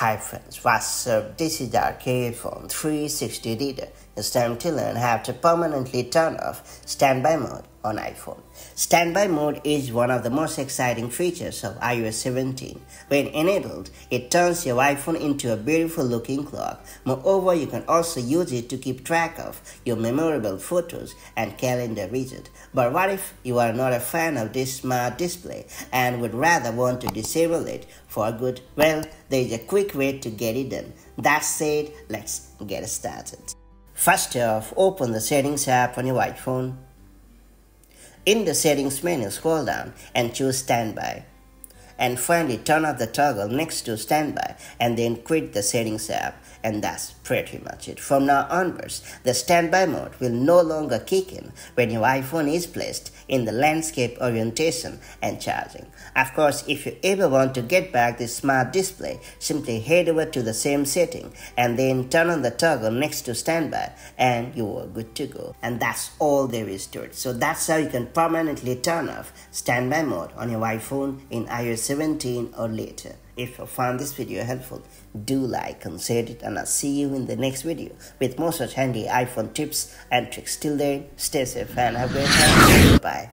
Hi friends, what's up? This is the Arcade Phone 360 Reader. Time to learn how to permanently turn off standby mode on iPhone. Standby mode is one of the most exciting features of iOS 17. When enabled, it turns your iPhone into a beautiful looking clock. Moreover, you can also use it to keep track of your memorable photos and calendar widget. But what if you are not a fan of this smart display and would rather want to disable it for good? Well, there is a quick way to get it done. That said, let's get started. First off, open the Settings app on your iPhone. In the Settings menu, scroll down and choose Standby. And finally, turn off the toggle next to Standby and then quit the Settings app. And that's pretty much it. From now onwards, the standby mode will no longer kick in when your iPhone is placed in the landscape orientation and charging. Of course, if you ever want to get back this smart display, simply head over to the same setting and then turn on the toggle next to standby and you are good to go. And that's all there is to it. So that's how you can permanently turn off standby mode on your iPhone in iOS 17 or later. If you found this video helpful, do like and share it and I'll see you in the next video with more such handy iPhone tips and tricks. Till then, stay safe and have a great time. Bye.